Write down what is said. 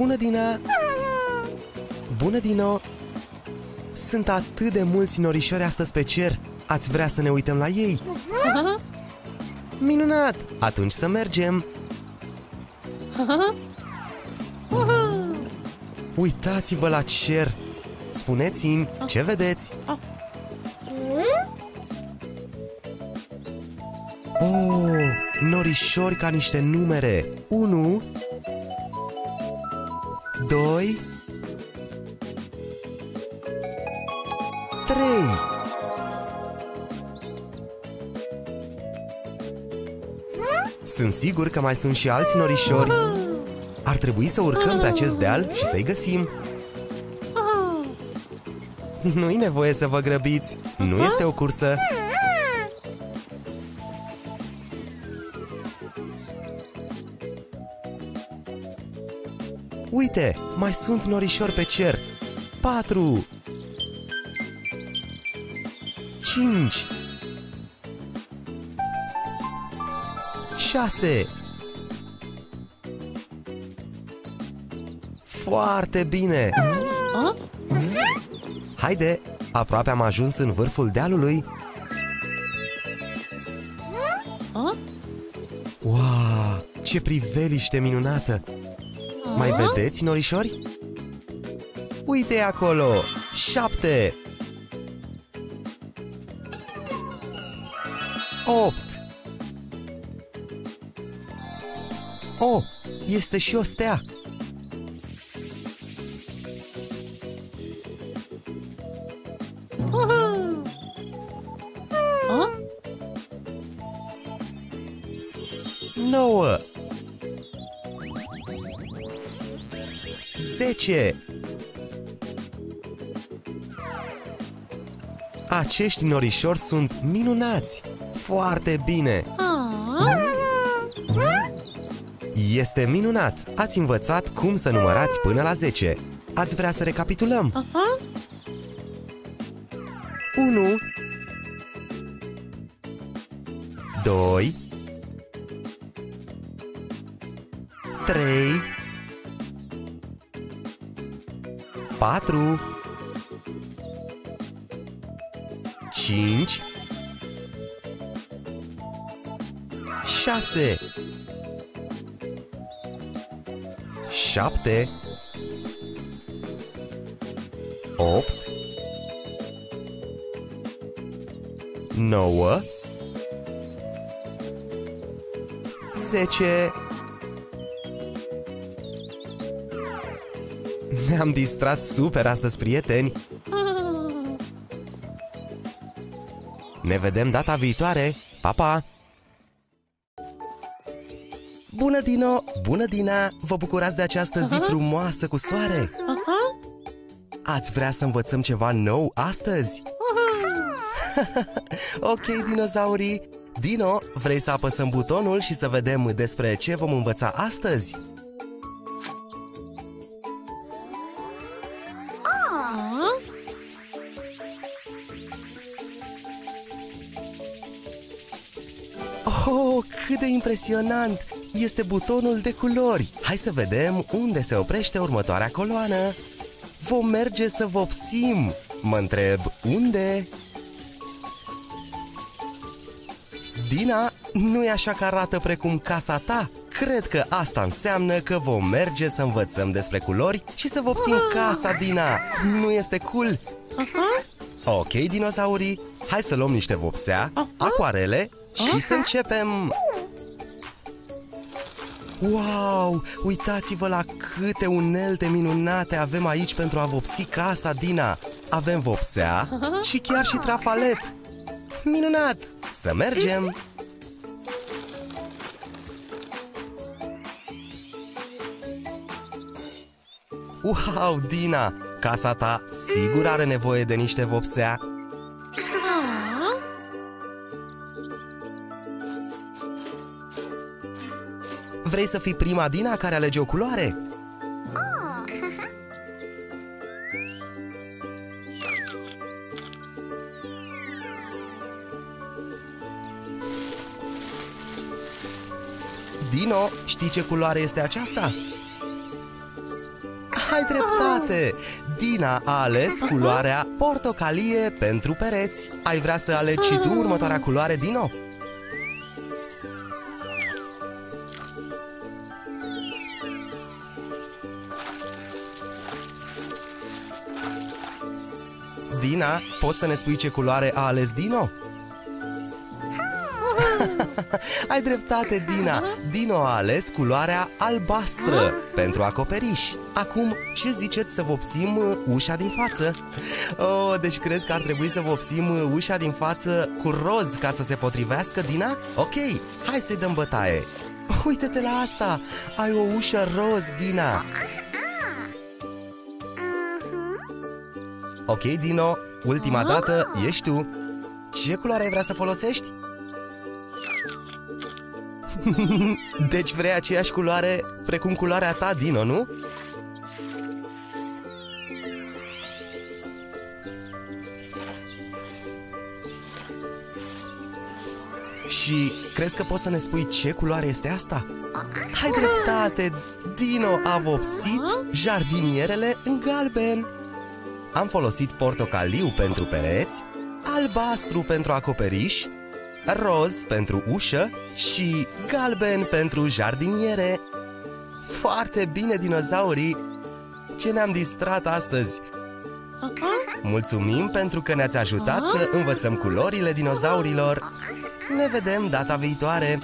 Bună, Dina! Bună, Dino! Sunt atât de mulți norișori astăzi pe cer. Ați vrea să ne uităm la ei? Minunat! Atunci să mergem! Uitați-vă la cer! Spuneți-mi, ce vedeți? Oh, norișori ca niște numere 1 2 3 Sunt sigur că mai sunt și alți norișori. Ar trebui să urcăm pe acest deal și să-i găsim. Nu-i nevoie să vă grăbiți. Nu este o cursă Uite, mai sunt norișori pe cer. 4 5 6 Foarte bine! Haide, aproape am ajuns în vârful dealului. Wow, ce priveliște minunată! Mai vedeți, norișori? Uite acolo! Șapte! Opt! Oh, este și o stea! Nouă! Zece! Acești norișori sunt minunați! Foarte bine! Este minunat! Ați învățat cum să numărați până la 10. Ați vrea să recapitulăm? 1 2 3 4 5 6 7 8 9 10 Ne-am distrat super astăzi, prieteni! Ne vedem data viitoare! Pa, pa! Bună, Dino! Bună, Dina! Vă bucurați de această zi frumoasă cu soare? Ați vrea să învățăm ceva nou astăzi? ok, dinozaurii! Dino, vrei să apăsăm butonul și să vedem despre ce vom învăța astăzi? Oh, cât de impresionant! Este butonul de culori! Hai să vedem unde se oprește următoarea coloană! Vom merge să vopsim! Mă întreb, unde? Dina, nu e așa că arată precum casa ta? Cred că asta înseamnă că vom merge să învățăm despre culori și să vopsim casa, Dina! Nu este cool? Ok, dinosaurii, hai să luăm niște vopsea, acuarele și să începem! Wow! Uitați-vă la câte unelte minunate avem aici pentru a vopsi casa, Dina! Avem vopsea și chiar și trafalet! Minunat! Să mergem! Wow, Dina! Casa ta sigur are nevoie de niște vopsea Vrei să fii prima Dina care alege o culoare? Dino, știi ce culoare este aceasta? ai dreptate! Dina a ales culoarea portocalie pentru pereți Ai vrea să alegi și tu următoarea culoare, Dino? Dina, poți să ne spui ce culoare a ales Dino? Ai dreptate, Dina! Dino a ales culoarea albastră pentru acoperiș. Acum, ce ziceți să vopsim uh, ușa din față? Oh, deci crezi că ar trebui să vopsim uh, ușa din față cu roz ca să se potrivească, Dina? Ok, hai să-i dăm bătaie! Uite-te la asta! Ai o ușă roz, Dina! Ok, Dino, ultima dată ești tu. Ce culoare ai vrea să folosești? deci vrei aceeași culoare precum culoarea ta, Dino, nu? Și crezi că poți să ne spui ce culoare este asta? Hai dreptate! Dino a vopsit jardinierele în galben! Am folosit portocaliu pentru pereți, albastru pentru acoperiș, roz pentru ușă și galben pentru jardiniere. Foarte bine, dinozaurii! Ce ne-am distrat astăzi! Mulțumim pentru că ne-ați ajutat să învățăm culorile dinozaurilor! Ne vedem data viitoare!